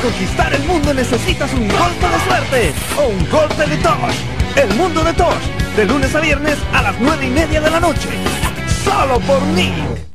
conquistar el mundo necesitas un golpe de suerte o un golpe de Tosh. El mundo de Tosh, de lunes a viernes a las 9 y media de la noche. Solo por mí.